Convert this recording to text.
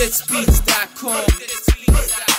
blitzbeats.com.